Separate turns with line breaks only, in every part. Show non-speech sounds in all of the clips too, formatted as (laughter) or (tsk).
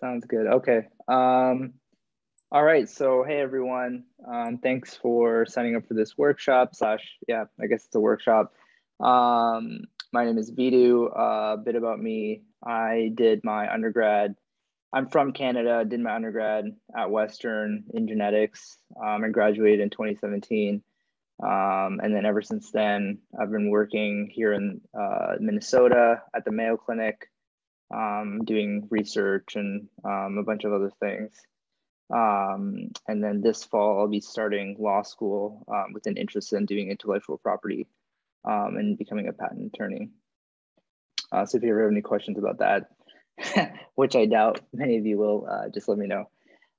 Sounds good. Okay. Um, all right. So, hey, everyone. Um, thanks for signing up for this workshop slash, yeah, I guess it's a workshop. Um, my name is Vidu. Uh, a bit about me. I did my undergrad. I'm from Canada, did my undergrad at Western in genetics um, and graduated in 2017. Um, and then ever since then, I've been working here in uh, Minnesota at the Mayo Clinic, um, doing research and um, a bunch of other things. Um, and then this fall, I'll be starting law school um, with an interest in doing intellectual property um, and becoming a patent attorney. Uh, so if you ever have any questions about that, (laughs) which I doubt many of you will, uh, just let me know.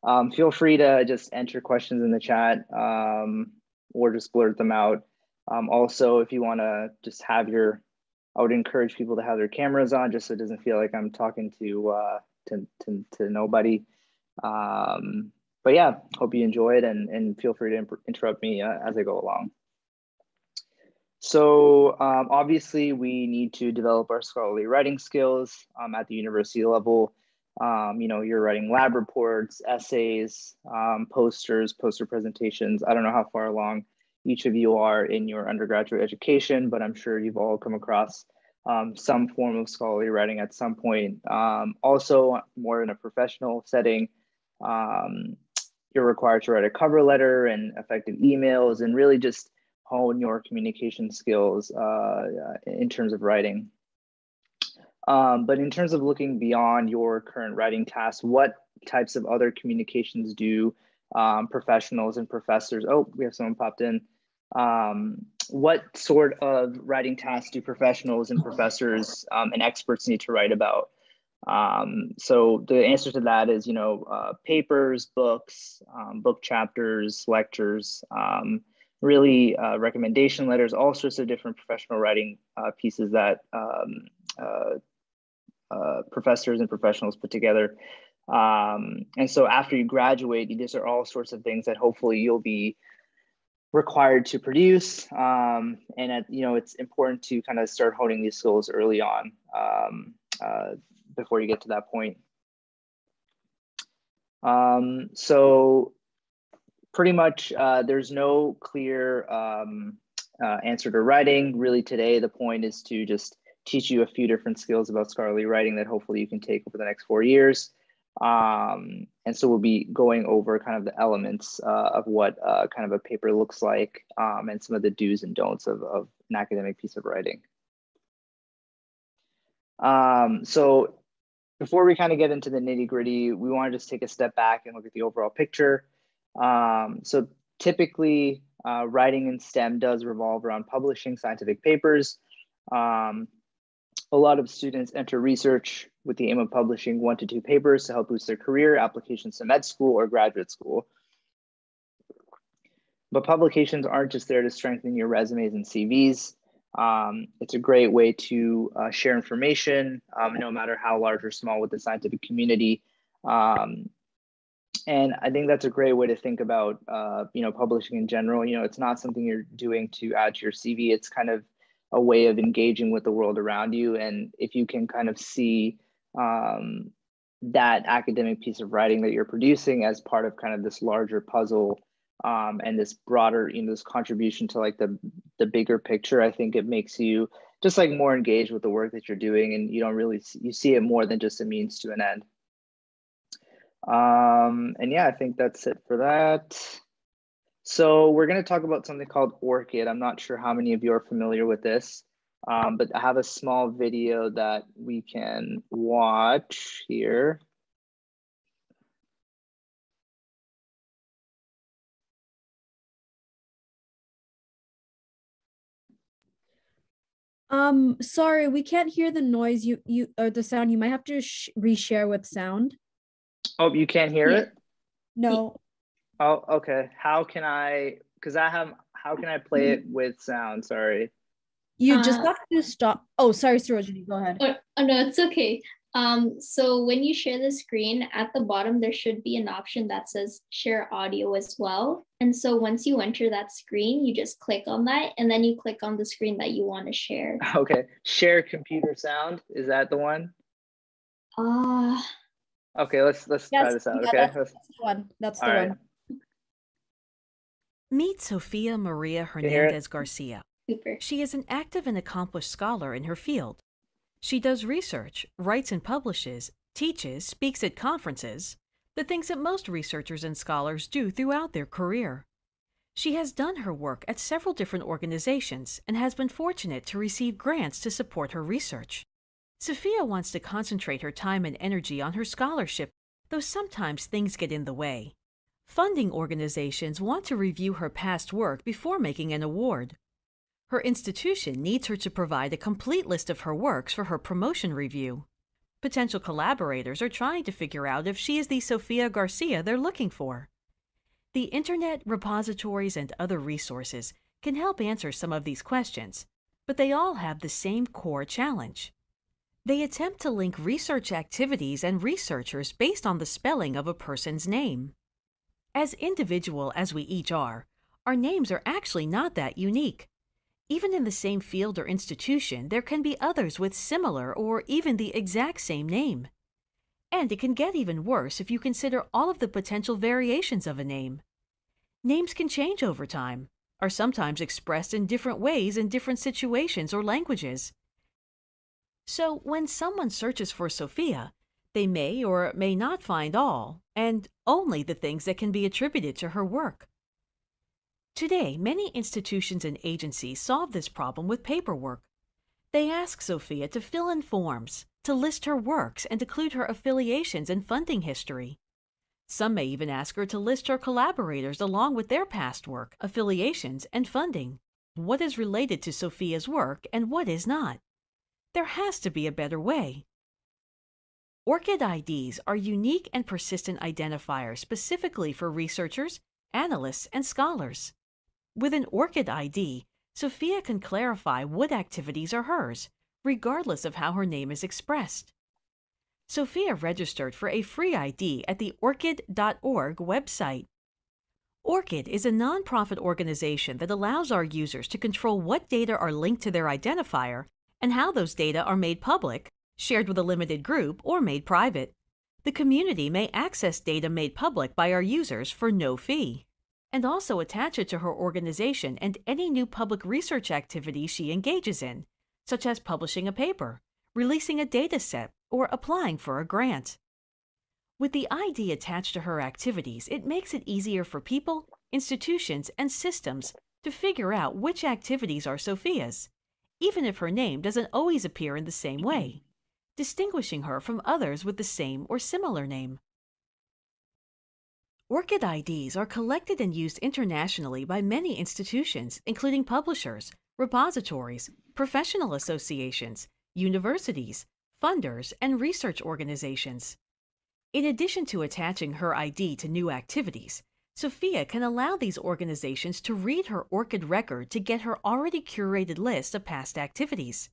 Um, feel free to just enter questions in the chat or just blurt them out. Also, if you want to just have your, I would encourage people to have their cameras on just so it doesn't feel like I'm talking to uh, to, to, to nobody. Um, but yeah, hope you enjoy it and, and feel free to interrupt me uh, as I go along. So um, obviously we need to develop our scholarly writing skills um, at the university level. Um, you know, you're writing lab reports, essays, um, posters, poster presentations. I don't know how far along each of you are in your undergraduate education, but I'm sure you've all come across um, some form of scholarly writing at some point. Um, also, more in a professional setting, you're required to write a cover letter and effective emails and really just hone your communication skills uh, in terms of writing. Um, but in terms of looking beyond your current writing tasks, what types of other communications do um, professionals and professors? Oh, we have someone popped in. Um, what sort of writing tasks do professionals and professors um, and experts need to write about? Um, so the answer to that is, you know, uh, papers, books, um, book chapters, lectures, really uh, recommendation letters, all sorts of different professional writing uh, pieces that um, uh, uh, professors and professionals put together. Um, and so after you graduate, these are all sorts of things that hopefully you'll be required to produce. Um, and at, you know, it's important to kind of start honing these skills early on um, uh, before you get to that point. Um, so pretty much uh, there's no clear um, uh, answer to writing. Really, today the point is to just teach you a few different skills about scholarly writing that hopefully you can take over the next four years. Um, and so we'll be going over kind of the elements uh, of what uh, kind of a paper looks like um, and some of the do's and don'ts of, of an academic piece of writing. Um, so before we kind of get into the nitty gritty, we want to just take a step back and look at the overall picture. Um, so typically, uh, writing in STEM does revolve around publishing scientific papers. Um, a lot of students enter research with the aim of publishing one to two papers to help boost their career applications to med school or graduate school. But publications aren't just there to strengthen your resumes and CVs. Um, it's a great way to uh, share information, um, no matter how large or small, with the scientific community. Um, and I think that's a great way to think about, uh, you know, publishing in general. You know, it's not something you're doing to add to your CV. It's kind of a way of engaging with the world around you. And if you can kind of see um, that academic piece of writing that you're producing as part of kind of this larger puzzle um, and this broader, you know, this contribution to like the the bigger picture, I think it makes you just like more engaged with the work that you're doing, and you don't really see, you see it more than just a means to an end. Um, and yeah, I think that's it for that. So we're going to talk about something called ORCID. I'm not sure how many of you are familiar with this, um, but I have a small video that we can watch here.
Um, sorry, we can't hear the noise you you or the sound. You might have to reshare with sound.
Oh, you can't hear yeah. it?
No.
Oh, okay. How can I? Because I have. How can I play it with sound? Sorry.
You uh, just have to stop. Oh, sorry, Sarojini. Go ahead.
Oh, oh, no, it's okay. Um, so when you share the screen, at the bottom there should be an option that says share audio as well. And so once you enter that screen, you just click on that, and then you click on the screen that you want to share. (laughs)
Okay. Share computer sound. Is that the one?
Uh
Okay, let's let's try this out.
yeah,
Okay.
that's, that's the one. That's the
all right.
one.
Meet Sofia Maria
you hear it?
Hernandez Garcia.
Super.
She is an active and accomplished scholar in her field. She does research, writes and publishes, teaches, speaks at conferences, the things that most researchers and scholars do throughout their career. She has done her work at several different organizations and has been fortunate to receive grants to support her research. Sophia wants to concentrate her time and energy on her scholarship, though sometimes things get in the way. Funding organizations want to review her past work before making an award. Her institution needs her to provide a complete list of her works for her promotion review. Potential collaborators are trying to figure out if she is the Sofia Garcia they're looking for. The internet, repositories, and other resources can help answer some of these questions, but they all have the same core challenge. They attempt to link research activities and researchers based on the spelling of a person's name. As individual as we each are, our names are actually not that unique. Even in the same field or institution, there can be others with similar or even the exact same name. And it can get even worse if you consider all of the potential variations of a name. Names can change over time, are sometimes expressed in different ways in different situations or languages. So when someone searches for Sophia, they may or may not find all, and only the things that can be attributed to her work. Today, many institutions and agencies solve this problem with paperwork. They ask Sophia to fill in forms, to list her works, and include her affiliations and funding history. Some may even ask her to list her collaborators along with their past work, affiliations, and funding. What is related to Sophia's work and what is not? There has to be a better way. ORCID IDs are unique and persistent identifiers specifically for researchers, analysts, and scholars. With an ORCID ID, Sophia can clarify what activities are hers, regardless of how her name is expressed. Sophia registered for a free ID at the ORCID.org website. ORCID is a nonprofit organization that allows our users to control what data are linked to their identifier and how those data are made public, shared with a limited group, or made private. The community may access data made public by our users for no fee, and also attach it to her organization and any new public research activity she engages in, such as publishing a paper, releasing a data set, or applying for a grant. With the ID attached to her activities, it makes it easier for people, institutions, and systems to figure out which activities are Sophia's, even if her name doesn't always appear in the same way, distinguishing her from others with the same or similar name. ORCID IDs are collected and used internationally by many institutions, including publishers, repositories, professional associations, universities, funders, and research organizations. In addition to attaching her ID to new activities, Sophia can allow these organizations to read her ORCID record to get her already curated list of past activities.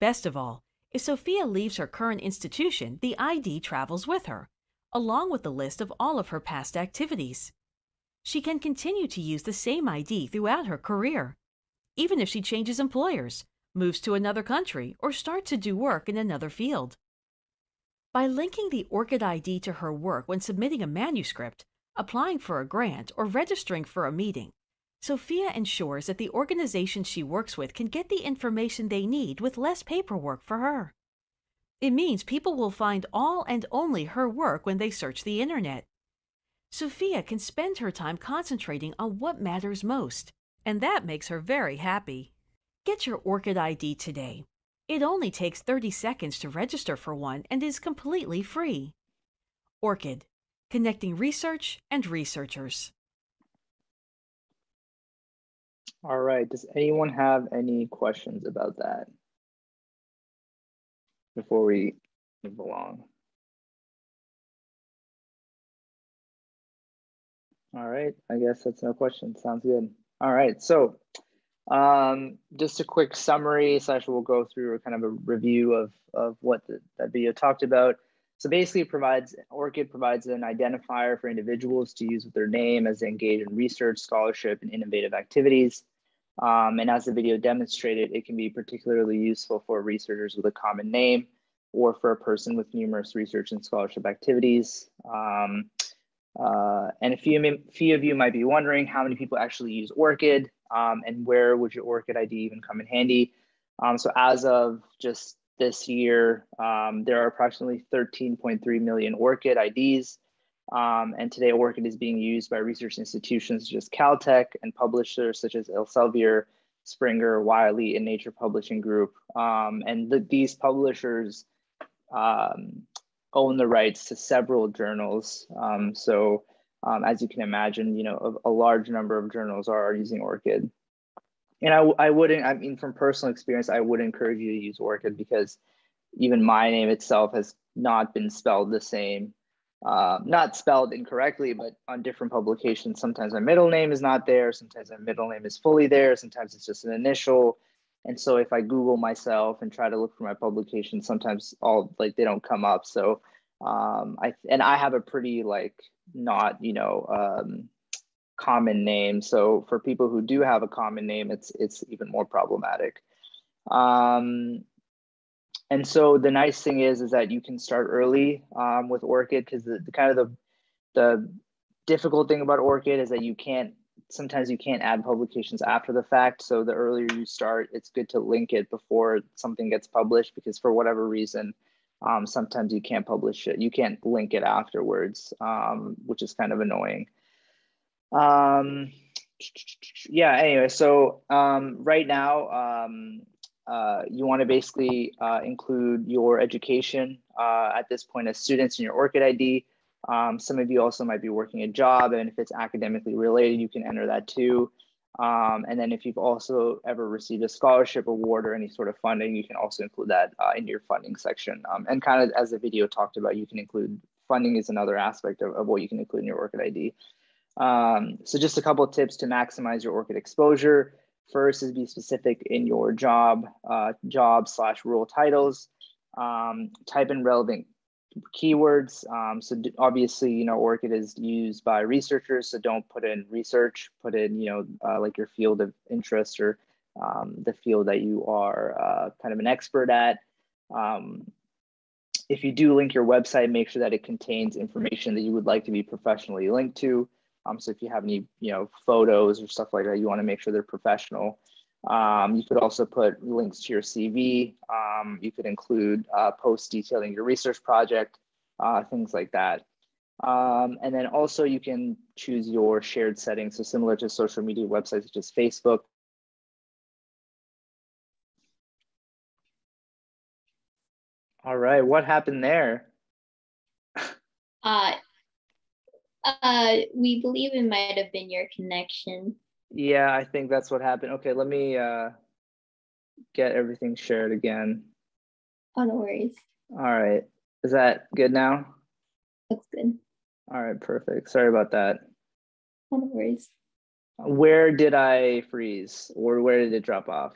Best of all, if Sophia leaves her current institution, the ID travels with her, along with the list of all of her past activities. She can continue to use the same ID throughout her career, even if she changes employers, moves to another country, or starts to do work in another field. By linking the ORCID ID to her work when submitting a manuscript, applying for a grant, or registering for a meeting, Sophia ensures that the organization she works with can get the information they need with less paperwork for her. It means people will find all and only her work when they search the internet. Sophia can spend her time concentrating on what matters most, and that makes her very happy. Get your ORCID ID today. It only takes 30 seconds to register for one and is completely free. ORCID, connecting research and researchers.
All right. Does anyone have any questions about that before we move along? All right. I guess that's no question. Sounds good. All right. So um, just a quick summary slash we'll go through a kind of a review of, of what the, that video talked about. So basically it provides, ORCID provides an identifier for individuals to use with their name as they engage in research, scholarship, and innovative activities. Um, and as the video demonstrated, it can be particularly useful for researchers with a common name or for a person with numerous research and scholarship activities. Um, uh, and a few, few of you might be wondering how many people actually use ORCID um, and where would your ORCID ID even come in handy? Um, so as of just this year, um, there are approximately 13.3 million ORCID IDs. Um, and today ORCID is being used by research institutions such as Caltech and publishers such as Elsevier, Springer, Wiley, and Nature Publishing Group. Um, and the, these publishers um, own the rights to several journals. Um, so um, as you can imagine, you know, a, a, large number of journals are using ORCID. And I, I wouldn't, I mean, from personal experience, I would encourage you to use ORCID because even my name itself has not been spelled the same. Uh, not spelled incorrectly, but on different publications, sometimes my middle name is not there. Sometimes my middle name is fully there. Sometimes it's just an initial. And so if I Google myself and try to look for my publication, sometimes all like they don't come up. So um, I and I have a pretty like not you know um, common name. So for people who do have a common name, it's it's even more problematic. Um, and so the nice thing is is that you can start early um, with ORCID because the, the kind of the the difficult thing about ORCID is that you can't sometimes you can't add publications after the fact. So the earlier you start, it's good to link it before something gets published because for whatever reason, um, sometimes you can't publish it. You can't link it afterwards, um, which is kind of annoying. Um, (tsk) yeah, anyway, so um, right now, um, uh, you want to basically uh, include your education uh, at this point as students in your ORCID ID. Um, some of you also might be working a job, and if it's academically related, you can enter that too. Um, and then if you've also ever received a scholarship award or any sort of funding, you can also include that uh, in your funding section. Um, and kind of as the video talked about, you can include funding is another aspect of, of what you can include in your ORCID ID. Um, so just a couple of tips to maximize your ORCID exposure. First is be specific in your job, uh, job slash role titles. Um, type in relevant keywords. Um, so obviously, you know, ORCID is used by researchers, so don't put in research, put in, you know, uh, like your field of interest or um, the field that you are uh, kind of an expert at. Um, if you do link your website, make sure that it contains information that you would like to be professionally linked to. Um, so if you have any, you know, photos or stuff like that, you want to make sure they're professional. Um, you could also put links to your CV. Um, you could include uh, posts detailing your research project, uh, things like that. Um, and then also you can choose your shared settings. So similar to social media websites such as Facebook. All right, what happened there?
uh, uh, we believe it might have been your connection.
Yeah, I think that's what happened. Okay, let me uh, get everything shared again.
Oh, no worries.
All right. Is that good now?
That's good.
All right, perfect. Sorry about that.
Oh, no worries.
Where did I freeze or where did it drop off?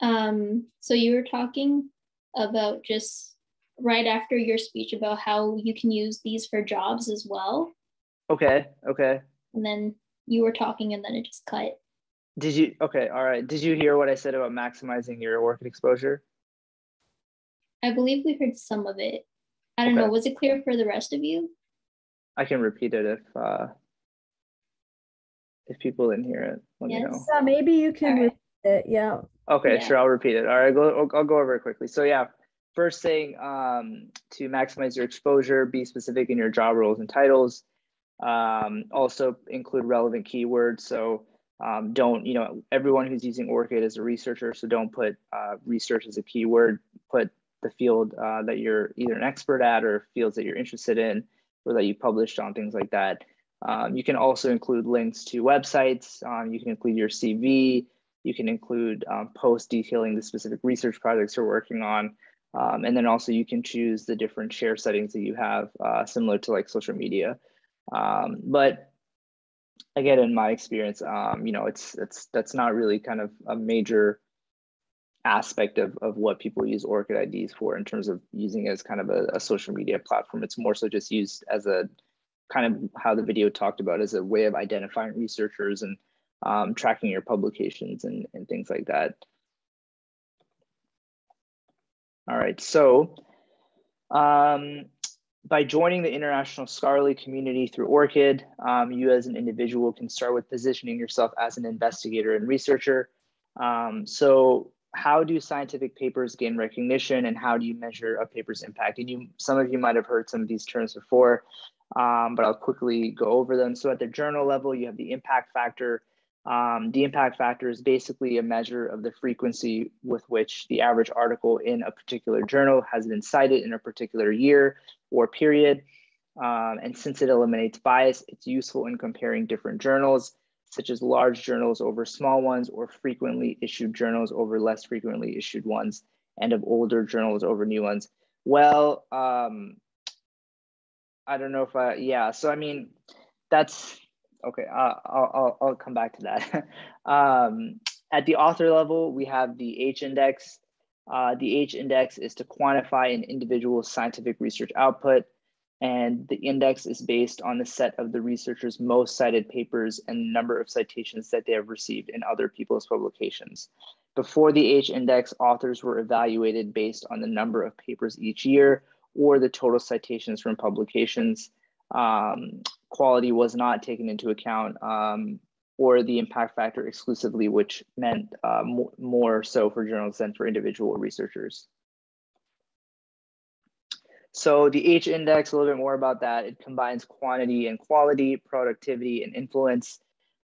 Um, so you were talking about just right after your speech about how you can use these for jobs as well.
Okay, okay.
And then you were talking and then it just cut.
Did you? Okay, all right. Did you hear what I said about maximizing your ORCID exposure?
I believe we heard some of it. I don't okay. know. Was it clear for the rest of you?
I can repeat it if uh, if people didn't hear it. Let yes. me know.
Yeah, maybe you can right. repeat it. Yeah.
Okay,
yeah.
sure. I'll repeat it. All right, go, I'll go over it quickly. So yeah, first thing um, to maximize your exposure, be specific in your job roles and titles. Um, also include relevant keywords. So um, don't, you know, everyone who's using ORCID is a researcher, so don't put uh, research as a keyword. Put the field uh, that you're either an expert at or fields that you're interested in or that you published on, things like that. Um, you can also include links to websites. Um, you can include your CV. You can include um, posts detailing the specific research projects you're working on. Um, and then also you can choose the different share settings that you have uh, similar to like social media. Um, but again, in my experience, um, you know, it's it's that's not really kind of a major aspect of, of what people use ORCID IDs for in terms of using as kind of a, a social media platform. It's more so just used as a kind of how the video talked about as a way of identifying researchers and um, tracking your publications and, and things like that. All right, so um, by joining the international scholarly community through ORCID, um, you as an individual can start with positioning yourself as an investigator and researcher. Um, so how do scientific papers gain recognition and how do you measure a paper's impact? And you, some of you might have heard some of these terms before, um, but I'll quickly go over them. So at the journal level, you have the impact factor. Um, the impact factor is basically a measure of the frequency with which the average article in a particular journal has been cited in a particular year or period. Um, and since it eliminates bias, it's useful in comparing different journals, such as large journals over small ones or frequently issued journals over less frequently issued ones, and of older journals over new ones. Well, um, I don't know if I, yeah, so I mean, that's okay. Uh, I'll, I'll, I'll come back to that. (laughs) um, at the author level, we have the H index. Uh, the H index is to quantify an individual's scientific research output, and the index is based on the set of the researcher's most cited papers and number of citations that they have received in other people's publications. Before the H index, authors were evaluated based on the number of papers each year or the total citations from publications. Um, quality was not taken into account um, or the impact factor exclusively, which meant uh, more, more so for journals than for individual researchers. So the H index, a little bit more about that. It combines quantity and quality, productivity and influence.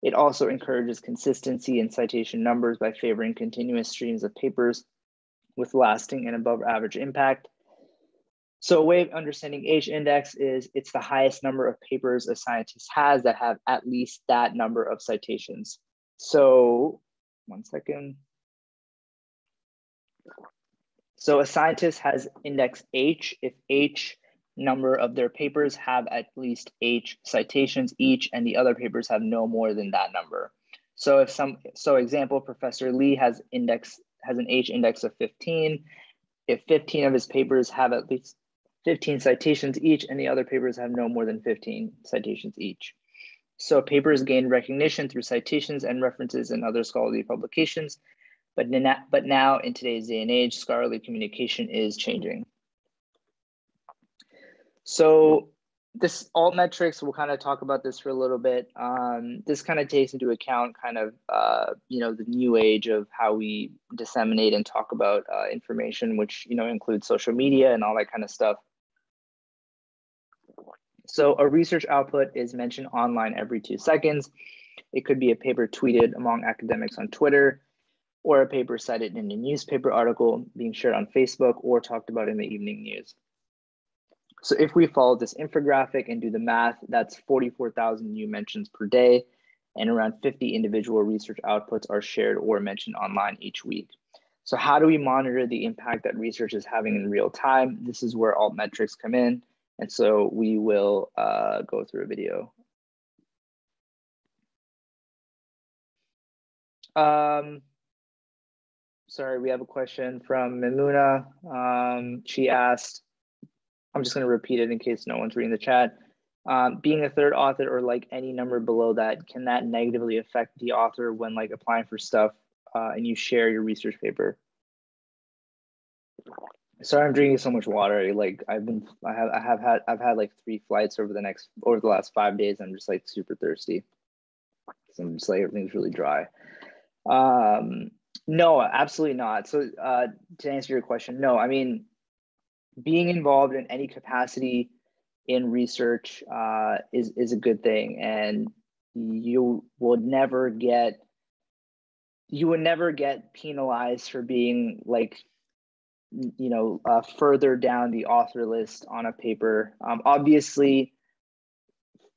It also encourages consistency in citation numbers by favoring continuous streams of papers with lasting and above average impact. So a way of understanding H index is it's the highest number of papers a scientist has that have at least that number of citations. So one second. So a scientist has index H if H number of their papers have at least H citations each and the other papers have no more than that number. So if some, so example, Professor Lee has index, has an H index of 15. If 15 of his papers have at least 15 citations each, and the other papers have no more than 15 citations each. So papers gain recognition through citations and references in other scholarly publications, but, but now in today's day and age, scholarly communication is changing. So this altmetrics, we'll kind of talk about this for a little bit. Um, this kind of takes into account kind of, uh, you know, the new age of how we disseminate and talk about uh, information, which, you know, includes social media and all that kind of stuff. So a research output is mentioned online every two seconds. It could be a paper tweeted among academics on Twitter, or a paper cited in a newspaper article being shared on Facebook or talked about in the evening news. So if we follow this infographic and do the math, that's 44,000 new mentions per day, and around 50 individual research outputs are shared or mentioned online each week. So how do we monitor the impact that research is having in real time? This is where altmetrics come in. And so we will uh, go through a video. Um, sorry, we have a question from Mimuna. Um, she asked, I'm just gonna repeat it in case no one's reading the chat. Um, being a third author or like any number below that, can that negatively affect the author when like applying for stuff uh, and you share your research paper? Sorry, I'm drinking so much water. Like I've been, I have, I have had, I've had like three flights over the next, over the last five days. I'm just like super thirsty. So I'm just like everything's really dry. Um, no, absolutely not. So uh, to answer your question, no. I mean, being involved in any capacity in research uh, is is a good thing, and you will never get you would never get penalized for being like you know, uh, further down the author list on a paper. Um, obviously,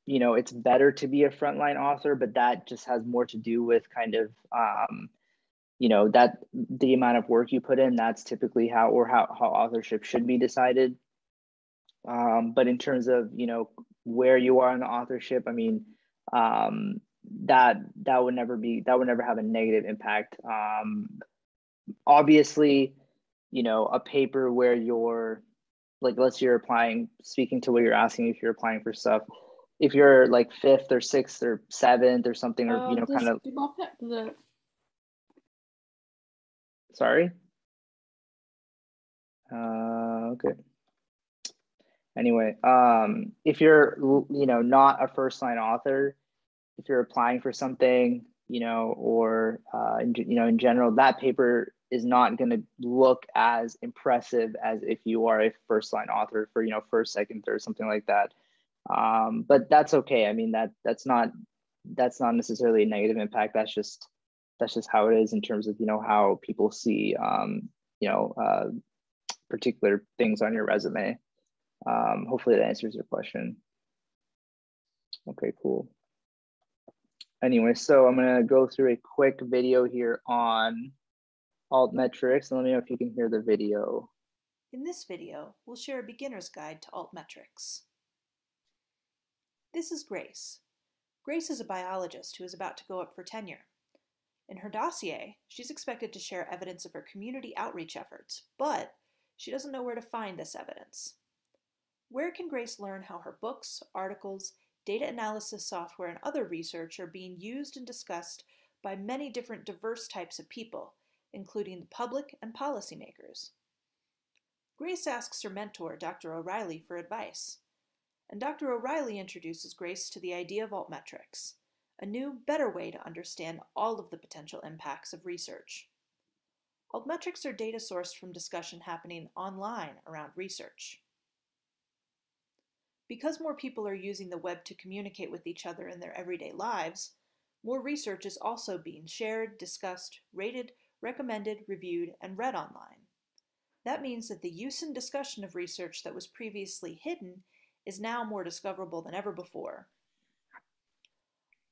you know, it's better to be a frontline author, but that just has more to do with kind of, um, you know, that the amount of work you put in, that's typically how, or how, how authorship should be decided. Um, but in terms of, you know, where you are in the authorship, I mean, um, that, that would never be, that would never have a negative impact. Um, obviously, you know, a paper where you're like, let's say you're applying, speaking to what you're asking, if you're applying for stuff, if you're like fifth or sixth or seventh or something, or, uh, you know, kind of. Sorry? Uh, okay. Anyway, um, if you're, you know, not a first line author, if you're applying for something, you know, or, uh, in, you know, in general, that paper is not going to look as impressive as if you are a first line author for, you know, first, second, third, something like that. Um, but that's okay. I mean, that that's not, that's not necessarily a negative impact. That's just, that's just how it is in terms of, you know, how people see, um, you know, uh, particular things on your resume. Um, hopefully that answers your question. Okay, cool. Anyway, so I'm gonna go through a quick video here on altmetrics and let me know if you can hear the video.
In this video, we'll share a beginner's guide to altmetrics. This is Grace. Grace is a biologist who is about to go up for tenure. In her dossier, she's expected to share evidence of her community outreach efforts, but she doesn't know where to find this evidence. Where can Grace learn how her books, articles, data analysis software, and other research are being used and discussed by many different diverse types of people, including the public and policymakers? Grace asks her mentor, Dr. O'Reilly, for advice. And Dr. O'Reilly introduces Grace to the idea of altmetrics, a new, better way to understand all of the potential impacts of research. Altmetrics are data sourced from discussion happening online around research. Because more people are using the web to communicate with each other in their everyday lives, more research is also being shared, discussed, rated, recommended, reviewed, and read online. That means that the use and discussion of research that was previously hidden is now more discoverable than ever before.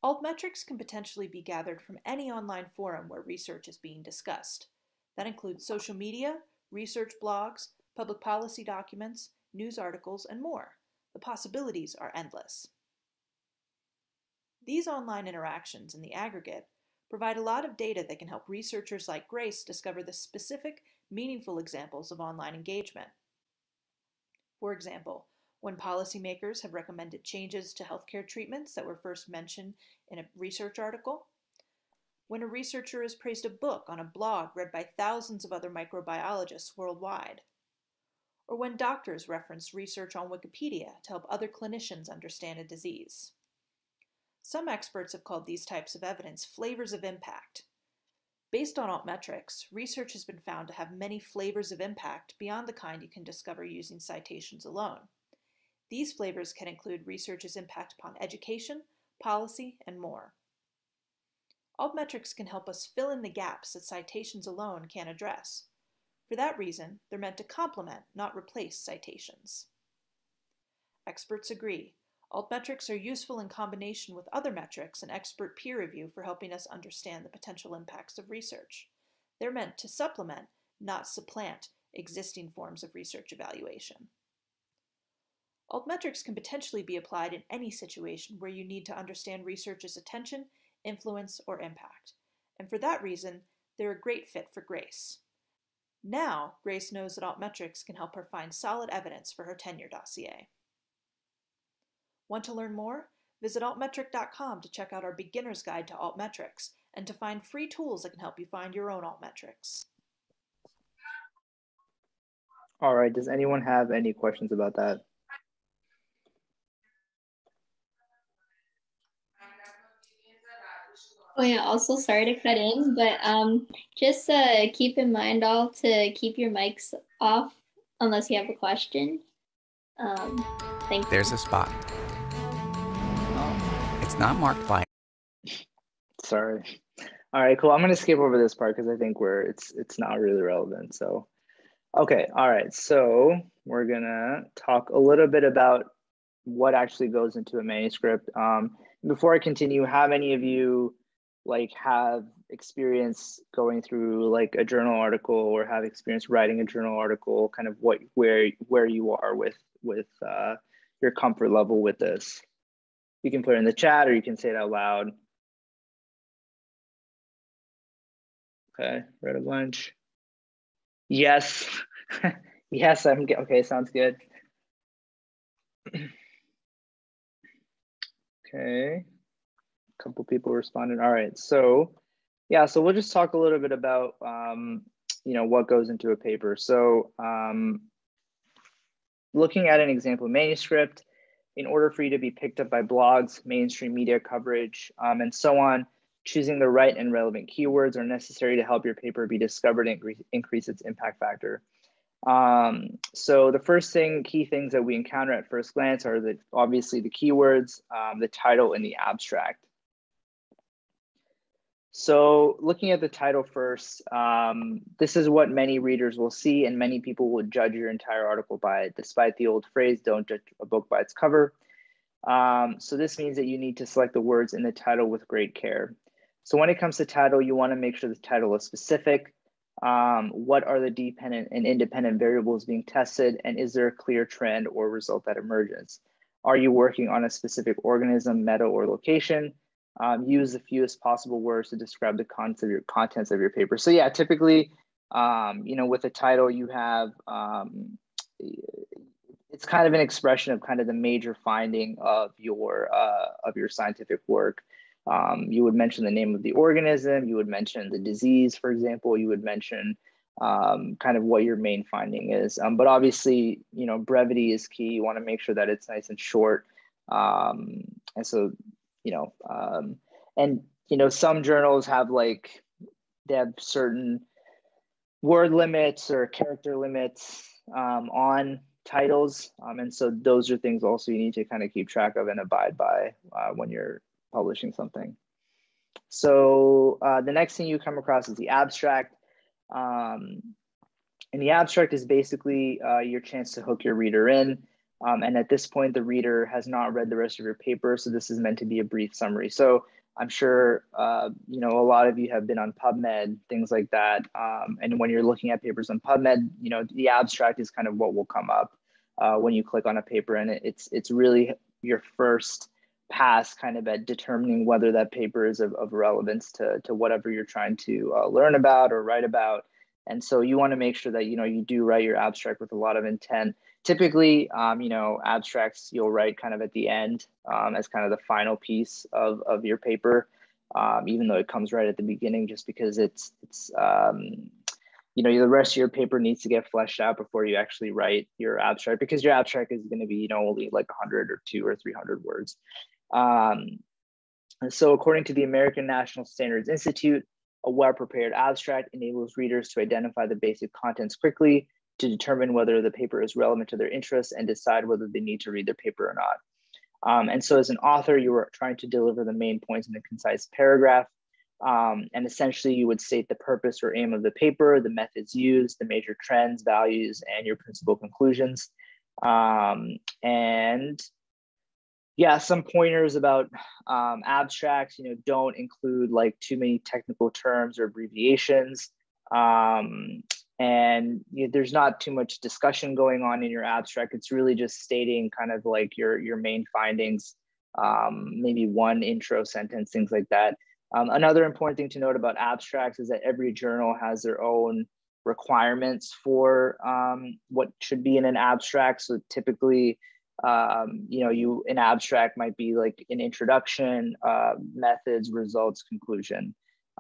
Altmetrics can potentially be gathered from any online forum where research is being discussed. That includes social media, research blogs, public policy documents, news articles, and more. The possibilities are endless. These online interactions in the aggregate provide a lot of data that can help researchers like Grace discover the specific, meaningful examples of online engagement. For example, when policymakers have recommended changes to healthcare treatments that were first mentioned in a research article, when a researcher has praised a book on a blog read by thousands of other microbiologists worldwide, or when doctors reference research on Wikipedia to help other clinicians understand a disease. Some experts have called these types of evidence flavors of impact. Based on altmetrics, research has been found to have many flavors of impact beyond the kind you can discover using citations alone. These flavors can include research's impact upon education, policy, and more. Altmetrics can help us fill in the gaps that citations alone can't address. For that reason, they're meant to complement, not replace citations. Experts agree. Altmetrics are useful in combination with other metrics and expert peer review for helping us understand the potential impacts of research. They're meant to supplement, not supplant, existing forms of research evaluation. Altmetrics can potentially be applied in any situation where you need to understand research's attention, influence, or impact. And for that reason, they're a great fit for Grace. Now, Grace knows that altmetrics can help her find solid evidence for her tenure dossier. Want to learn more? Visit altmetric.com to check out our beginner's guide to altmetrics and to find free tools that can help you find your own altmetrics.
All right, does anyone have any questions about that?
Oh yeah, also sorry to cut in, but um, just uh, keep in mind all to keep your mics off unless you have a question. Um, thank you.
There's a spot. Not marked by.
Sorry. All right, cool. I'm gonna skip over this part because I think we're it's it's not really relevant. So, okay, all right. So we're gonna talk a little bit about what actually goes into a manuscript. Um, before I continue, have any of you like have experience going through like a journal article or have experience writing a journal article kind of what where where you are with with uh, your comfort level with this you can put it in the chat or you can say it out loud. Okay read a bunch yes. (laughs) Yes i'm okay sounds good. (clears throat) Okay. A couple people responded. All right, so yeah, so we'll just talk a little bit about um, you know, what goes into a paper. So um, looking at an example manuscript, in order for you to be picked up by blogs, mainstream media coverage, um, and so on, choosing the right and relevant keywords are necessary to help your paper be discovered and increase its impact factor. Um, so the first thing, key things that we encounter at first glance are the obviously the keywords, um, the title, and the abstract. So looking at the title first, um, this is what many readers will see and many people will judge your entire article by it, despite the old phrase, don't judge a book by its cover. Um, so this means that you need to select the words in the title with great care. So when it comes to title, you wanna make sure the title is specific. Um, what are the dependent and independent variables being tested? And is there a clear trend or result that emerges? Are you working on a specific organism, meta, or location? Um, use the fewest possible words to describe the contents of your contents of your paper. So yeah, typically, um, you know, with a title, you have um, it's kind of an expression of kind of the major finding of your uh, of your scientific work. Um, you would mention the name of the organism. You would mention the disease, for example. You would mention um, kind of what your main finding is. Um, but obviously, you know, brevity is key. You want to make sure that it's nice and short. And so you know, um, and you know, some journals have like they have certain word limits or character limits um, on titles, um, and so those are things also you need to kind of keep track of and abide by uh, when you're publishing something. So uh, the next thing you come across is the abstract. Um, and the abstract is basically uh, your chance to hook your reader in. Um, and at this point, the reader has not read the rest of your paper, so this is meant to be a brief summary. So I'm sure uh, you know a lot of you have been on PubMed, things like that. Um, and when you're looking at papers on PubMed, you know the abstract is kind of what will come up uh, when you click on a paper, and it's it's really your first pass kind of at determining whether that paper is of, of relevance to, to whatever you're trying to uh, learn about or write about. And so you want to make sure that you know you do write your abstract with a lot of intent typically, um, you know, abstracts you'll write kind of at the end um, as kind of the final piece of, of your paper, um, even though it comes right at the beginning, just because it's, it's um, you know, the rest of your paper needs to get fleshed out before you actually write your abstract because your abstract is going to be, you know, only like 100 or two or 300 words. Um, and so according to the American National Standards Institute, a well-prepared abstract enables readers to identify the basic contents quickly to determine whether the paper is relevant to their interests and decide whether they need to read their paper or not. Um, and so as an author, you are trying to deliver the main points in a concise paragraph. Um, and essentially you would state the purpose or aim of the paper, the methods used, the major trends, values, and your principal conclusions. Um, and yeah, some pointers about um, abstracts, you know, don't include like too many technical terms or abbreviations. Um, and you there's not too much discussion going on in your abstract. It's really just stating kind of like your your main findings um, maybe one intro sentence things like that. Um, another important thing to note about abstracts is that every journal has their own requirements for um, what should be in an abstract. So typically um, you know you an abstract might be like an introduction uh, methods results conclusion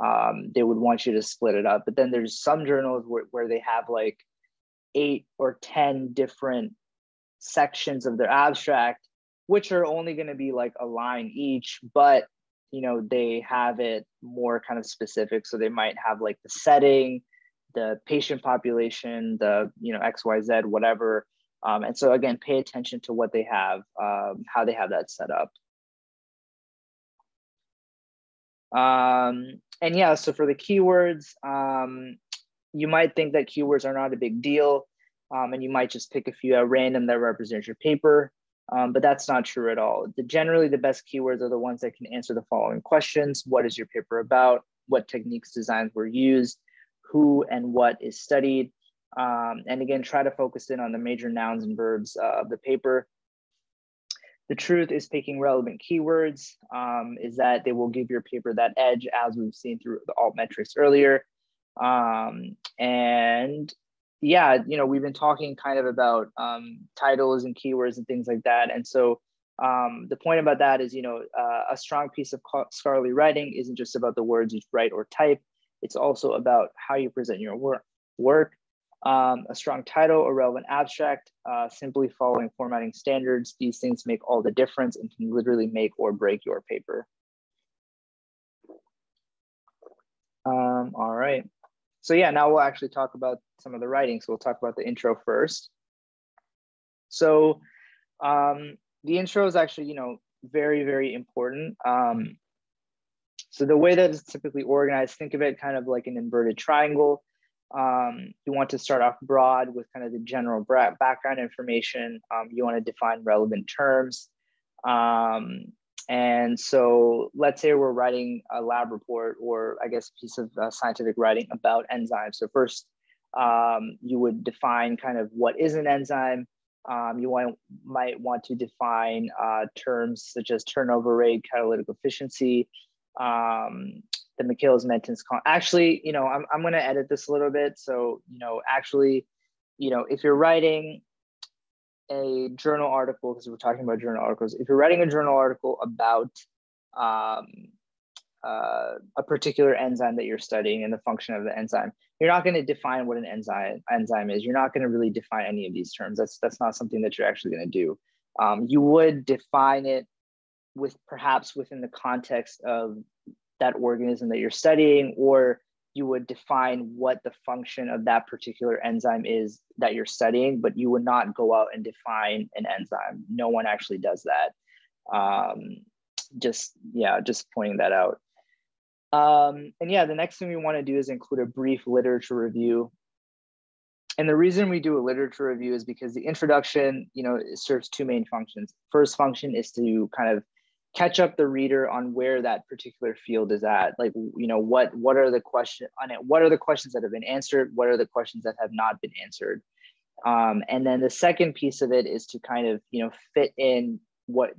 um, they would want you to split it up. But then there's some journals where, where they have like eight or 10 different sections of their abstract, which are only going to be like a line each, but you know, they have it more kind of specific. So they might have like the setting, the patient population, the, you know, XYZ, whatever. Um, and so again, pay attention to what they have, um, how they have that set up. Um, and yeah, so for the keywords, um, you might think that keywords are not a big deal, um, and you might just pick a few at random that represent your paper, um, but that's not true at all. The, generally, the best keywords are the ones that can answer the following questions. What is your paper about? What techniques, designs were used? Who and what is studied? Um, and again, try to focus in on the major nouns and verbs uh, of the paper. The truth is picking relevant keywords um, is that they will give your paper that edge as we've seen through the altmetrics earlier. Um, and yeah, you know, we've been talking kind of about um, titles and keywords and things like that. And so um, the point about that is, you know, uh, a strong piece of scholarly writing isn't just about the words you write or type. It's also about how you present your work, work. Um, a strong title, a relevant abstract, uh, simply following formatting standards. These things make all the difference and can literally make or break your paper. Um, all right. So yeah, now we'll actually talk about some of the writing. So we'll talk about the intro first. So um, the intro is actually, you know, very, very important. Um, so the way that it's typically organized, think of it kind of like an inverted triangle. Um, you want to start off broad with kind of the general background information. Um, you want to define relevant terms. Um, and so let's say we're writing a lab report or I guess a piece of uh, scientific writing about enzymes. So first, um, you would define kind of what is an enzyme. Um, you want, might want to define uh, terms such as turnover rate, catalytic efficiency, um, the Michaelis-Menten. Con- actually, you know, I'm, I'm going to edit this a little bit. So, you know, actually, you know, if you're writing a journal article, because we're talking about journal articles, if you're writing a journal article about um, uh, a particular enzyme that you're studying and the function of the enzyme, you're not going to define what an enzyme enzyme is. You're not going to really define any of these terms. That's that's not something that you're actually going to do. Um, you would define it with perhaps within the context of that organism that you're studying, or you would define what the function of that particular enzyme is that you're studying, but you would not go out and define an enzyme. No one actually does that. Um, just, yeah, just pointing that out. Um, and yeah, the next thing we want to do is include a brief literature review. And the reason we do a literature review is because the introduction, you know, serves two main functions. First function is to kind of catch up the reader on where that particular field is at like you know what what are the question on it what are the questions that have been answered? What are the questions that have not been answered? Um, and then the second piece of it is to kind of you know fit in what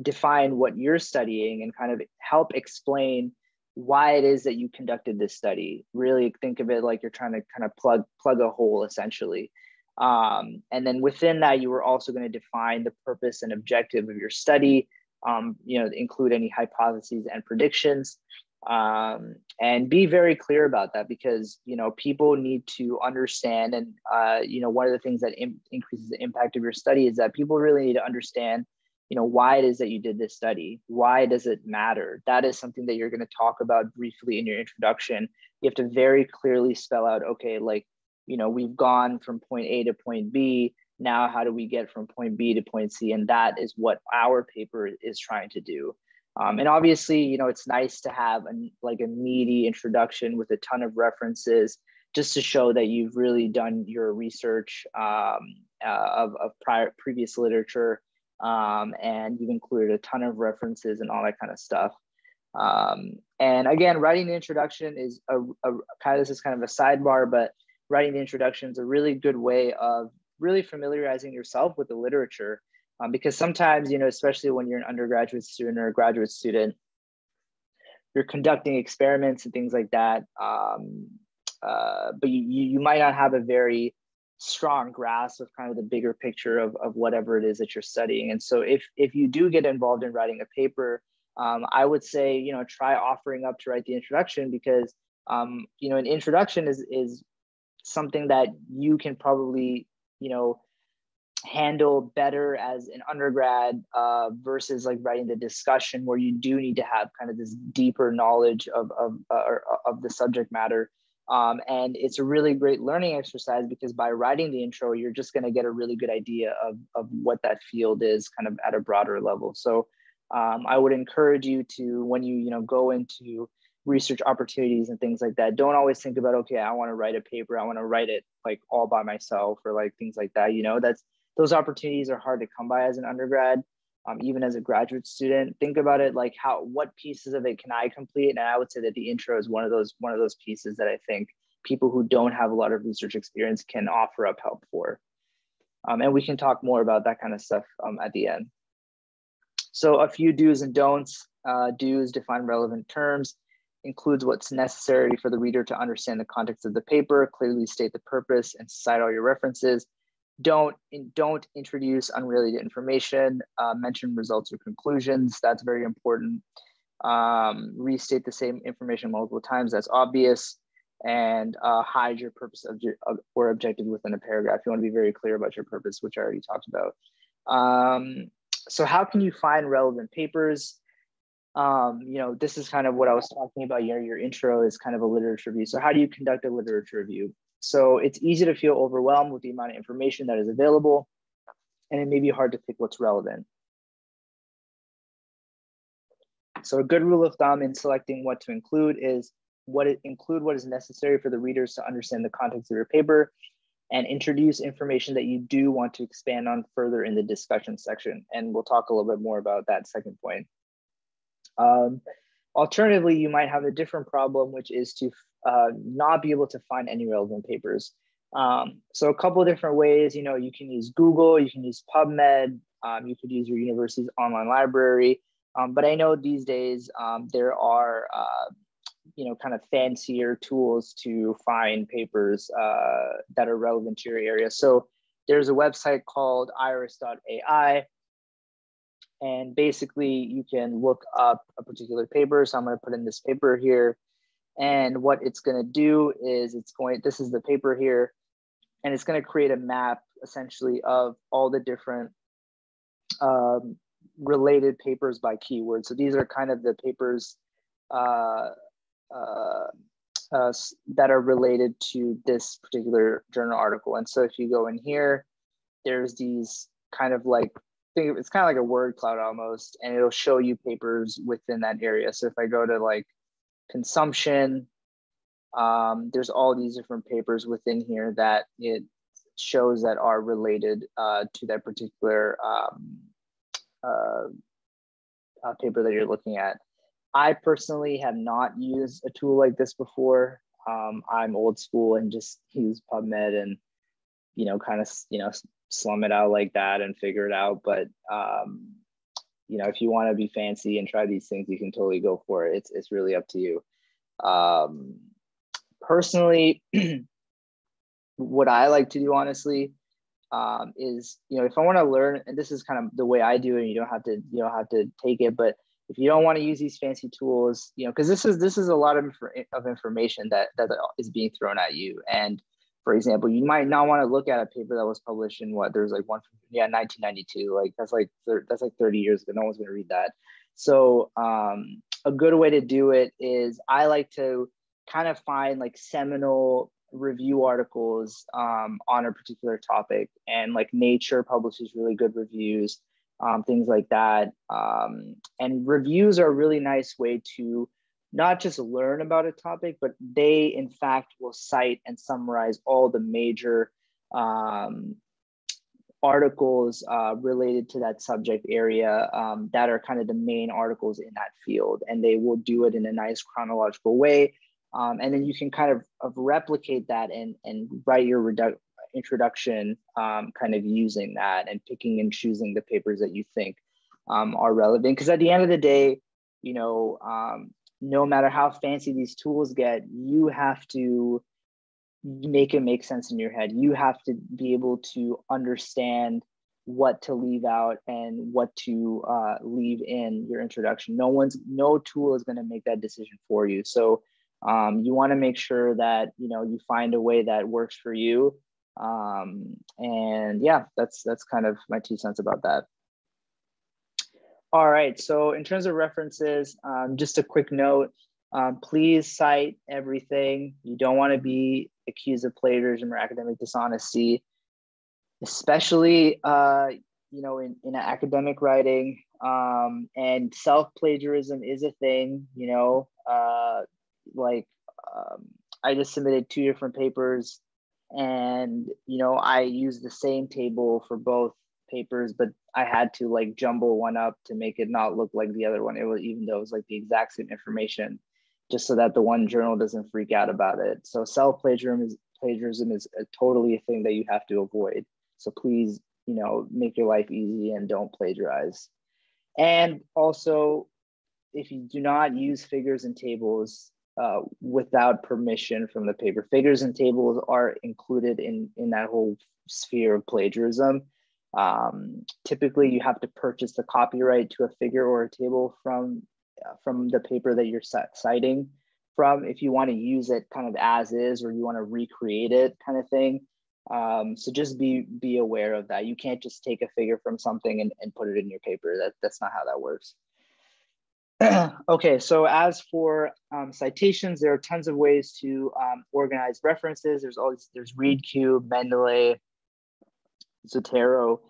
define what you're studying and kind of help explain why it is that you conducted this study. Really think of it like you're trying to kind of plug plug a hole essentially. Um, and then within that you were also going to define the purpose and objective of your study um, you know, include any hypotheses and predictions. Um, and be very clear about that because you know people need to understand. And uh, you know one of the things that Im- increases the impact of your study is that people really need to understand you know why it is that you did this study. Why does it matter? That is something that you're going to talk about briefly in your introduction. You have to very clearly spell out okay like you know we've gone from point a to point b now how do we get from point b to point c? And that is what our paper is trying to do. Um, and obviously you know it's nice to have a, like a meaty introduction with a ton of references just to show that you've really done your research um, uh, of, of prior previous literature um, and you've included a ton of references and all that kind of stuff. Um, and again writing the introduction is a, a kind of this is kind of a sidebar but writing the introduction is a really good way of really familiarizing yourself with the literature um, because sometimes you know especially when you're an undergraduate student or a graduate student you're conducting experiments and things like that um, uh, but you, you might not have a very strong grasp of kind of the bigger picture of, of whatever it is that you're studying. And so if if you do get involved in writing a paper um, i would say you know try offering up to write the introduction because um, you know an introduction is is something that you can probably you know handle better as an undergrad uh, versus like writing the discussion where you do need to have kind of this deeper knowledge of of, uh, of the subject matter. Um, and it's a really great learning exercise because by writing the intro you're just going to get a really good idea of, of what that field is kind of at a broader level. So um, i would encourage you to when you you know go into research opportunities and things like that. Don't always think about okay i want to write a paper i want to write it like all by myself or like things like that you know? That's those opportunities are hard to come by as an undergrad um, even as a graduate student. Think about it like how what pieces of it can i complete? And i would say that the intro is one of those one of those pieces that i think people who don't have a lot of research experience can offer up help for. Um, and we can talk more about that kind of stuff um, at the end. So a few do's and don'ts. Uh, do's define relevant terms includes what's necessary for the reader to understand the context of the paper, clearly state the purpose, and cite all your references. Don't, don't introduce unrelated information, uh, mention results or conclusions. That's very important. Um, restate the same information multiple times. That's obvious. and uh, hide your purpose object or objective within a paragraph. You want to be very clear about your purpose, which I already talked about. Um, so how can you find relevant papers? Um, you know, this is kind of what I was talking about. Your, your intro is kind of a literature review. So how do you conduct a literature review? So it's easy to feel overwhelmed with the amount of information that is available, and it may be hard to pick what's relevant. So a good rule of thumb in selecting what to include is what it, include what is necessary for the readers to understand the context of your paper and introduce information that you do want to expand on further in the discussion section. And we'll talk a little bit more about that second point. Um, alternatively, you might have a different problem, which is to uh, not be able to find any relevant papers. Um, so a couple of different ways, you know, you can use Google, you can use PubMed, um, you could use your university's online library. Um, but I know these days um, there are uh, you know kind of fancier tools to find papers uh, that are relevant to your area so there's a website called iris.ai and basically you can look up a particular paper. So i'm going to put in this paper here. And what it's going to do is it's going this is the paper here. And it's going to create a map essentially of all the different um, related papers by keyword. So these are kind of the papers uh, uh, uh, that are related to this particular journal article. And so if you go in here, there's these kind of like, think it's kind of like a word cloud almost, and it'll show you papers within that area. So if I go to like consumption, um, there's all these different papers within here that it shows that are related uh, to that particular um, uh, uh, paper that you're looking at. I personally have not used a tool like this before. Um, I'm old school and just (laughs) use PubMed and, you know, kind of, you know, slum it out like that and figure it out. But, um, you know, if you want to be fancy and try these things, you can totally go for it. It's, it's really up to you. Um, personally, (clears throat) what I like to do, honestly, um, is, you know, if I want to learn, and this is kind of the way I do it, you don't have to, you don't have to take it, but if you don't want to use these fancy tools, you know, because this is this is a lot of, of information that that is being thrown at you. And for example, you might not want to look at a paper that was published in what there's like one yeah 1992 like that's like that's like 30 years ago. No one's to read that. So um, a good way to do it is I like to kind of find like seminal review articles um, on a particular topic, and like Nature publishes really good reviews um, things like that. Um, and reviews are a really nice way to not just learn about a topic, but they in fact will cite and summarize all the major um, articles uh, related to that subject area um, that are kind of the main articles in that field. And they will do it in a nice chronological way. Um, and then you can kind of, of replicate that and, and write your introduction, um, kind of using that and picking and choosing the papers that you think um, are relevant. Because at the end of the day, you know, um, no matter how fancy these tools get, you have to make it make sense in your head. You have to be able to understand what to leave out and what to uh, leave in your introduction. No one's, no tool is going to make that decision for you. So um, you want to make sure that you know you find a way that works for you um, and yeah, that's that's kind of my two cents about that. All right, so in terms of references, um, just a quick note, um, please cite everything. You don't want to be accused of plagiarism or academic dishonesty, especially uh, you know in, in academic writing. Um, and self-plagiarism is a thing, you know, uh, like um, I just submitted two different papers and you know i used the same table for both papers but i had to like jumble one up to make it not look like the other one it was even though it was like the exact same information just so that the one journal doesn't freak out about it so self plagiarism is plagiarism is a totally a thing that you have to avoid so please you know make your life easy and don't plagiarize and also if you do not use figures and tables uh, without permission from the paper. Figures and tables are included in, in that whole sphere of plagiarism. Um, typically, you have to purchase the copyright to a figure or a table from, uh, from the paper that you're citing from if you want to use it kind of as is or you want to recreate it kind of thing. Um, so just be be aware of that. You can't just take a figure from something and, and put it in your paper. That that's not how that works. (clears throat) okay, so as for um, citations, there are tons of ways to um, organize references. There's always there's ReadCube, Mendeley, Zotero.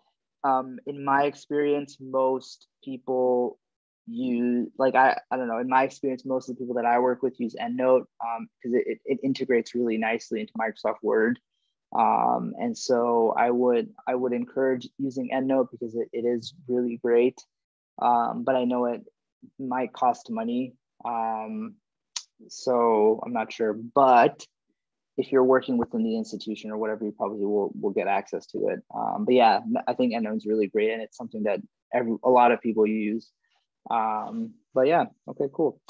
Um, in my experience, most people use like I, I don't know in my experience most of the people that i work with use endnote because um, it, it integrates really nicely into microsoft word. Um, and so i would i would encourage using endnote because it, it is really great. Um, but i know it might cost money. Um, so i'm not sure but if you're working within the institution or whatever you probably will, will get access to it um, but yeah i think endnote's really great and it's something that every, a lot of people use um, but yeah, okay, cool.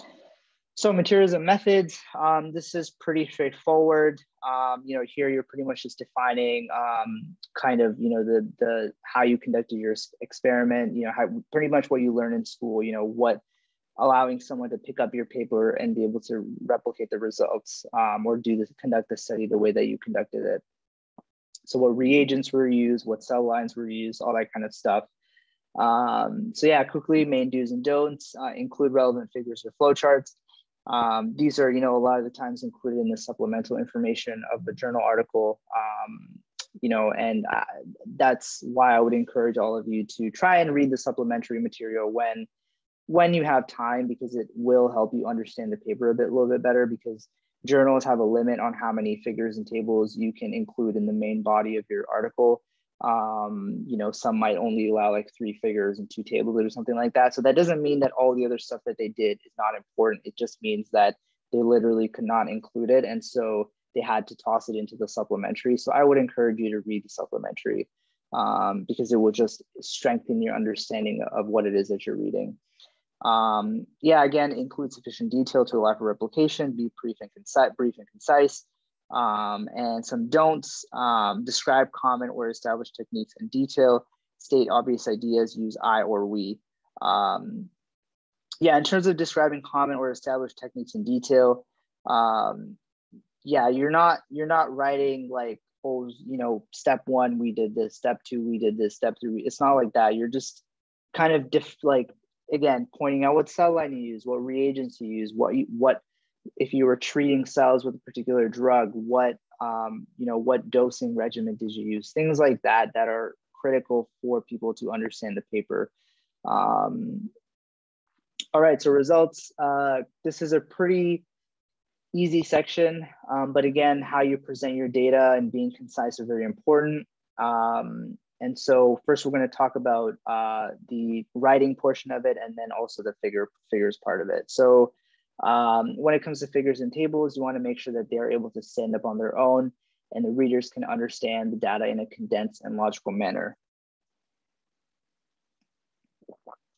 So materials and methods, um, this is pretty straightforward. Um, you know, here you're pretty much just defining um, kind of, you know, the, the, how you conducted your experiment, you know, how, pretty much what you learn in school, you know, what, allowing someone to pick up your paper and be able to replicate the results um, or do this, conduct the study the way that you conducted it. So what reagents were used, what cell lines were used, all that kind of stuff. Um, so yeah, quickly main do's and don'ts uh, include relevant figures or flowcharts. Um, these are, you know, a lot of the times included in the supplemental information of the journal article. Um, you know, and uh, that's why I would encourage all of you to try and read the supplementary material when when you have time because it will help you understand the paper a bit a little bit better because journals have a limit on how many figures and tables you can include in the main body of your article um, you know, some might only allow like three figures and two tables or something like that. So that doesn't mean that all the other stuff that they did is not important. It just means that they literally could not include it. And so they had to toss it into the supplementary. So I would encourage you to read the supplementary um, because it will just strengthen your understanding of what it is that you're reading. Um, yeah, again, include sufficient detail to allow for replication, be brief and concise, brief and concise um, and some don'ts. Um, describe common or established techniques in detail. State obvious ideas. Use I or we. Um, yeah, in terms of describing common or established techniques in detail, um, yeah, you're not you're not writing like oh you know step one we did this, step two we did this, step three. It's not like that. You're just kind of diff, like again pointing out what cell line you use, what reagents you use, what you, what if you were treating cells with a particular drug, what um, you know, what dosing regimen did you use? Things like that that are critical for people to understand the paper. Um, all right, so results. Uh, this is a pretty easy section, um, but again, how you present your data and being concise are very important. Um, and so first we're going to talk about uh, the writing portion of it and then also the figure figures part of it. So um, when it comes to figures and tables, you want to make sure that they're able to stand up on their own and the readers can understand the data in a condensed and logical manner.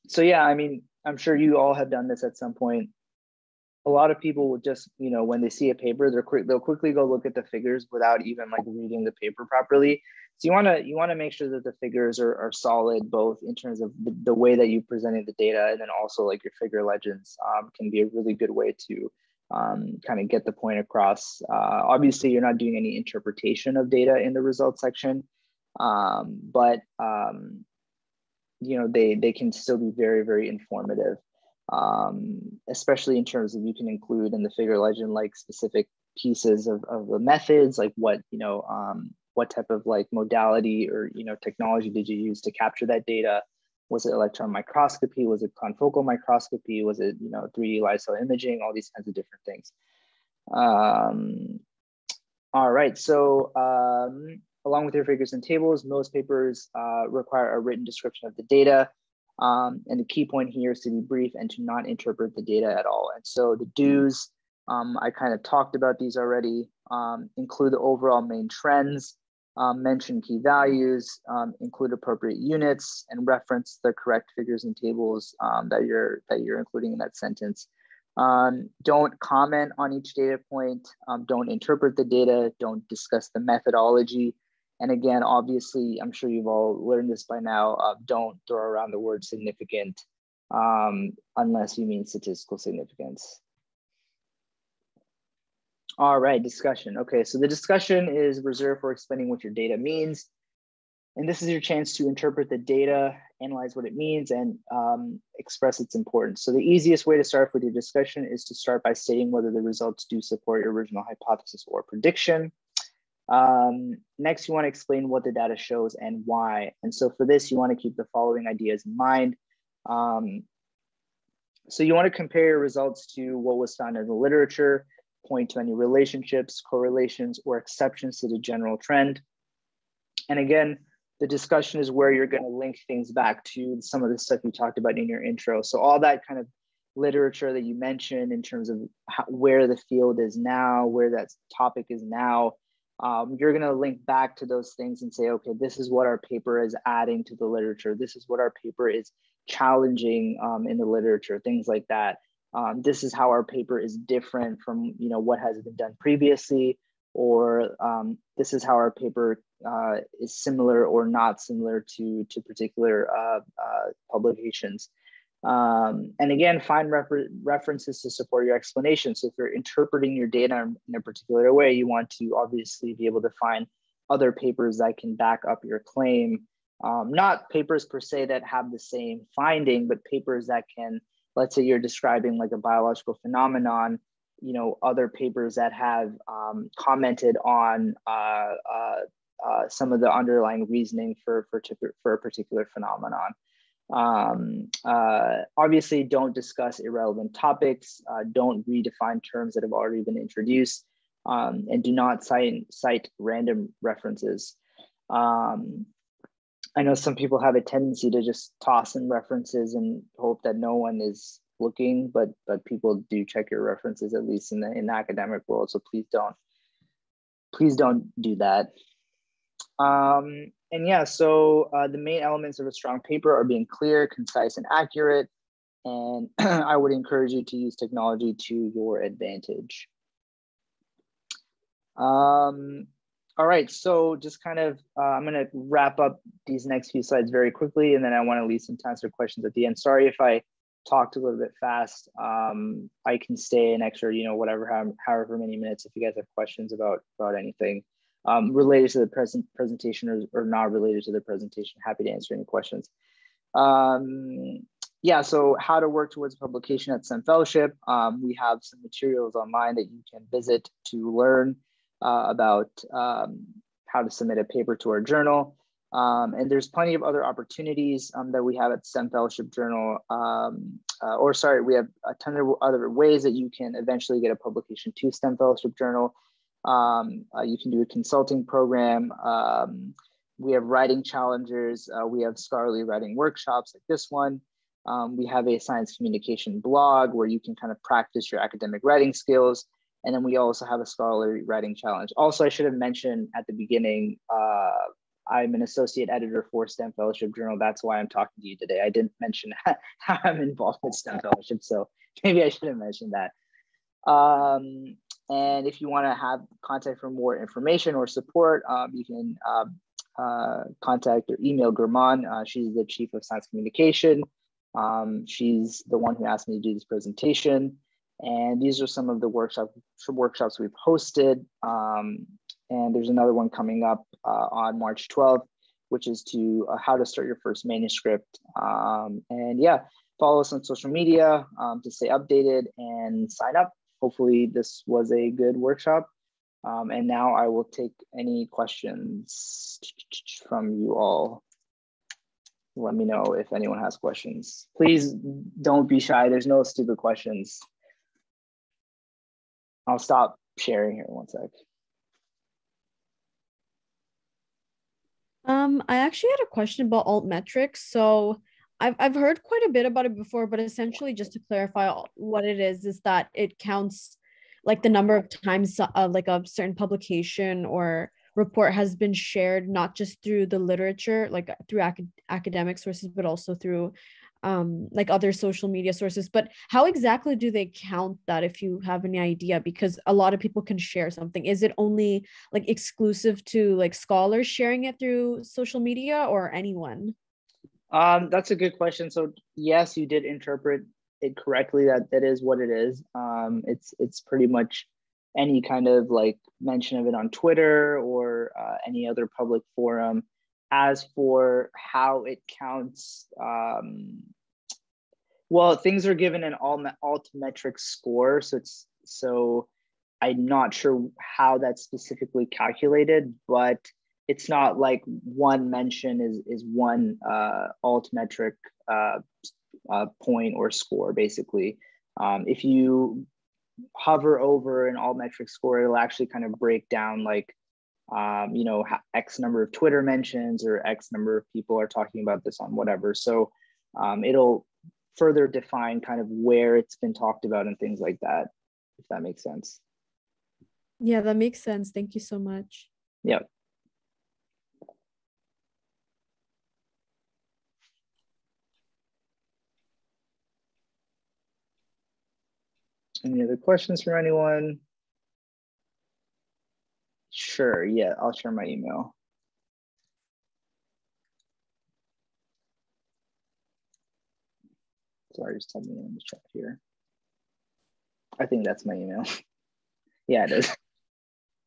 So yeah, I mean, I'm sure you all have done this at some point. A lot of people will just, you know, when they see a paper, they're quick, they'll quickly go look at the figures without even like reading the paper properly. So you want to you want to make sure that the figures are, are solid, both in terms of the, the way that you presented the data, and then also like your figure legends um, can be a really good way to um, kind of get the point across. Uh, obviously, you're not doing any interpretation of data in the results section, um, but um, you know they they can still be very very informative, um, especially in terms of you can include in the figure legend like specific pieces of, of the methods, like what you know um, what type of like modality or you know technology did you use to capture that data? Was it electron microscopy? Was it confocal microscopy? Was it you know 3d live cell imaging? All these kinds of different things. Um, all right so um, along with your figures and tables most papers uh, require a written description of the data um, and the key point here is to be brief and to not interpret the data at all and so the do's um, I kind of talked about these already. Um, include the overall main trends, um, mention key values, um, include appropriate units, and reference the correct figures and tables um, that you're that you're including in that sentence. Don't comment on each data point. Don't interpret the data. Don't discuss the methodology. And again, obviously, I'm sure you've all learned this by now. Uh, don't throw around the word significant um, unless you mean statistical significance. All right, discussion. Okay, so the discussion is reserved for explaining what your data means. And this is your chance to interpret the data, analyze what it means, and um, express its importance. So the easiest way to start with your discussion is to start by stating whether the results do support your original hypothesis or prediction. Um, next, you want to explain what the data shows and why. And so for this, you want to keep the following ideas in mind. Um, so you want to compare your results to what was found in the literature, point to any relationships, correlations, or exceptions to the general trend. And again, the discussion is where you're going to link things back to some of the stuff you talked about in your intro. So all that kind of literature that you mentioned in terms of how, where the field is now, where that topic is now, um, you're going to link back to those things and say, okay, this is what our paper is adding to the literature. This is what our paper is challenging um, in the literature, things like that. Um, this is how our paper is different from you know what has been done previously, or um, this is how our paper uh, is similar or not similar to to particular uh, uh, publications. Um, and again, find refer references to support your explanation. So if you're interpreting your data in a particular way, you want to obviously be able to find other papers that can back up your claim. Um, not papers per se that have the same finding, but papers that can, let's say you're describing like a biological phenomenon, you know, other papers that have um, commented on uh, uh, uh, some of the underlying reasoning for, for, for a particular phenomenon. Um, uh, obviously, don't discuss irrelevant topics. Uh, don't redefine terms that have already been introduced, um, and do not cite cite random references. Um, I know some people have a tendency to just toss in references and hope that no one is looking, but but people do check your references at least in the in the academic world. So please don't please don't do that. Um, and yeah, so uh, the main elements of a strong paper are being clear, concise, and accurate. And (clears throat) I would encourage you to use technology to your advantage. Um, all right, so just kind of, uh, I'm gonna wrap up these next few slides very quickly, and then I wanna leave some time for questions at the end. Sorry if I talked a little bit fast. Um, I can stay an extra, you know, whatever, however, many minutes if you guys have questions about, about anything um, related to the present presentation or, or not related to the presentation. Happy to answer any questions. Um, yeah, so how to work towards publication at STEM Fellowship. Um, we have some materials online that you can visit to learn uh, about um, how to submit a paper to our journal. Um, and there's plenty of other opportunities um, that we have at STEM Fellowship Journal, um, uh, or sorry, we have a ton of other ways that you can eventually get a publication to STEM Fellowship Journal. Um, uh, you can do a consulting program. Um, we have writing challengers. Uh, we have scholarly writing workshops like this one. Um, we have a science communication blog where you can kind of practice your academic writing skills. And then we also have a scholarly writing challenge. Also, I should have mentioned at the beginning, uh, I'm an associate editor for STEM Fellowship Journal. That's why I'm talking to you today. I didn't mention (laughs) how I'm involved with STEM Fellowship, so (laughs) maybe I should have mentioned that. Um, and if you want to have contact for more information or support, um, you can uh, uh, contact or email German. Uh, she's the chief of science communication. Um, she's the one who asked me to do this presentation. And these are some of the workshop, workshops we've hosted. Um, and there's another one coming up uh, on March 12th, which is to uh, how to start your first manuscript. Um, and yeah, follow us on social media um, to stay updated and sign up hopefully this was a good workshop. Um, and now I will take any questions from you all. Let me know if anyone has questions. Please don't be shy. There's no stupid questions. I'll stop sharing here one sec.
Um, I actually had a question about alt metrics. So I've I've heard quite a bit about it before, but essentially, just to clarify, what it is is that it counts like the number of times uh, like a certain publication or report has been shared, not just through the literature, like through ac- academic sources, but also through um like other social media sources. But how exactly do they count that if you have any idea? Because a lot of people can share something. Is it only like exclusive to like scholars sharing it through social media or anyone
um, that's a good question. So yes, you did interpret it correctly. That that is what it is. Um, it's it's pretty much any kind of like mention of it on Twitter or uh, any other public forum. As for how it counts, um, well, things are given an all altmetric score, so it's so I'm not sure how that's specifically calculated, but it's not like one mention is is one uh, altmetric uh, uh, point or score. Basically, um, if you hover over an altmetric score, it'll actually kind of break down like um, you know x number of Twitter mentions or x number of people are talking about this on whatever. So um, it'll further define kind of where it's been talked about and things like that. If that makes sense.
Yeah, that makes sense. Thank you so much.
Yep. Any other questions from anyone? Sure, yeah, I'll share my email. Sorry, just typing in the chat here. I think that's my email. (laughs) yeah, it is.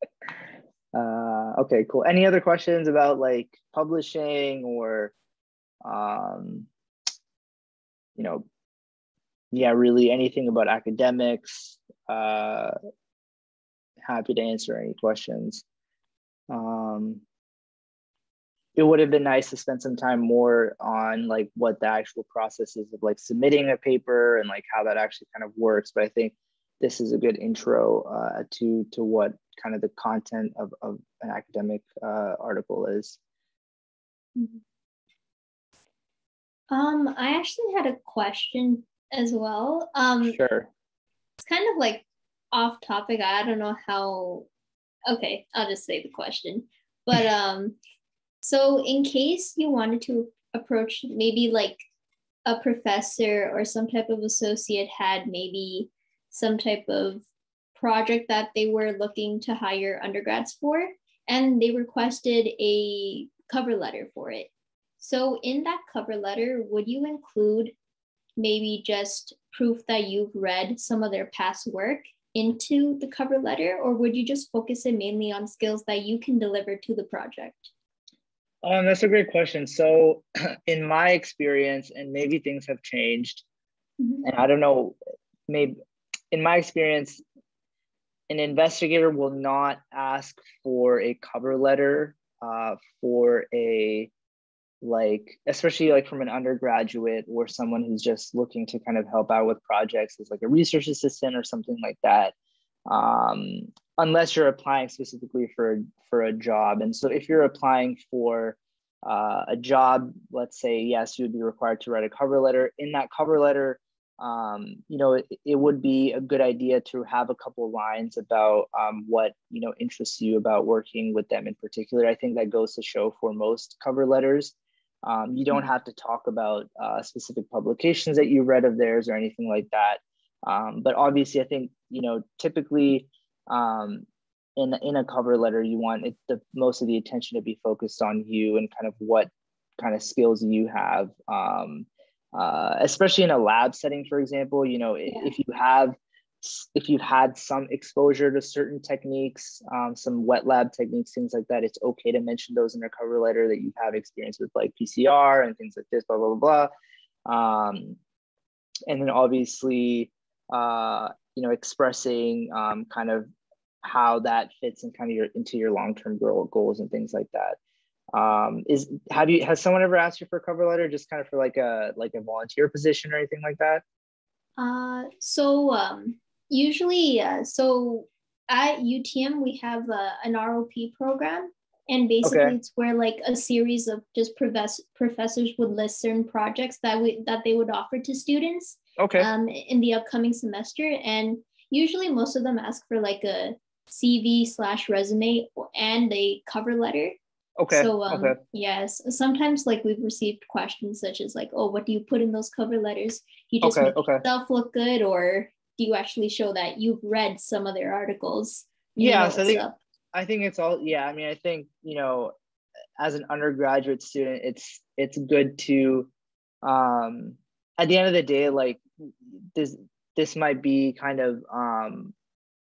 (laughs) uh, okay, cool. Any other questions about like publishing or, um, you know, yeah, really anything about academics. Uh, happy to answer any questions. Um, it would have been nice to spend some time more on like what the actual process is of like submitting a paper and like how that actually kind of works. But I think this is a good intro uh, to to what kind of the content of, of an academic uh, article is.
Mm-hmm. Um, I actually had a question as well. Um,
sure.
It's kind of like off topic. I don't know how. Okay, I'll just say the question. But (laughs) um, so in case you wanted to approach maybe like a professor or some type of associate had maybe some type of project that they were looking to hire undergrads for, and they requested a cover letter for it. So, in that cover letter, would you include maybe just proof that you've read some of their past work into the cover letter, or would you just focus it mainly on skills that you can deliver to the project?
Um, that's a great question. So, (clears throat) in my experience, and maybe things have changed, mm-hmm. and I don't know, maybe in my experience, an investigator will not ask for a cover letter uh, for a like especially like from an undergraduate or someone who's just looking to kind of help out with projects as like a research assistant or something like that um, unless you're applying specifically for for a job and so if you're applying for uh, a job let's say yes you would be required to write a cover letter in that cover letter um, you know, it, it, would be a good idea to have a couple lines about um, what, you know, interests you about working with them in particular. I think that goes to show for most cover letters. Um, you don't mm-hmm. have to talk about uh, specific publications that you read of theirs or anything like that. Um, but obviously, I think, you know, typically um, in, in a cover letter, you want it, the, most of the attention to be focused on you and kind of what kind of skills you have. Um, uh, especially in a lab setting, for example, you know, yeah. if you have if you've had some exposure to certain techniques, um, some wet lab techniques, things like that, it's okay to mention those in a cover letter that you have experience with like PCR and things like this, blah, blah, blah, blah. Um, and then obviously, uh, you know, expressing um, kind of how that fits in kind of your into your long-term goals and things like that um is have you has someone ever asked you for a cover letter just kind of for like a like a volunteer (laughs) position or anything like that
uh so um usually uh, so at utm we have a, an rop program and basically okay. it's where like a series of just profess- professors would list certain projects that we that they would offer to students
okay
um in the upcoming semester and usually most of them ask for like a cv slash resume and a cover letter
Okay.
So um,
okay.
yes, sometimes like we've received questions such as like, oh, what do you put in those cover letters? You just
okay,
make
okay.
yourself look good, or you actually show that you've read some of their articles?
Yeah, so I think up? I think it's all yeah. I mean, I think you know, as an undergraduate student, it's it's good to, um, at the end of the day, like this this might be kind of um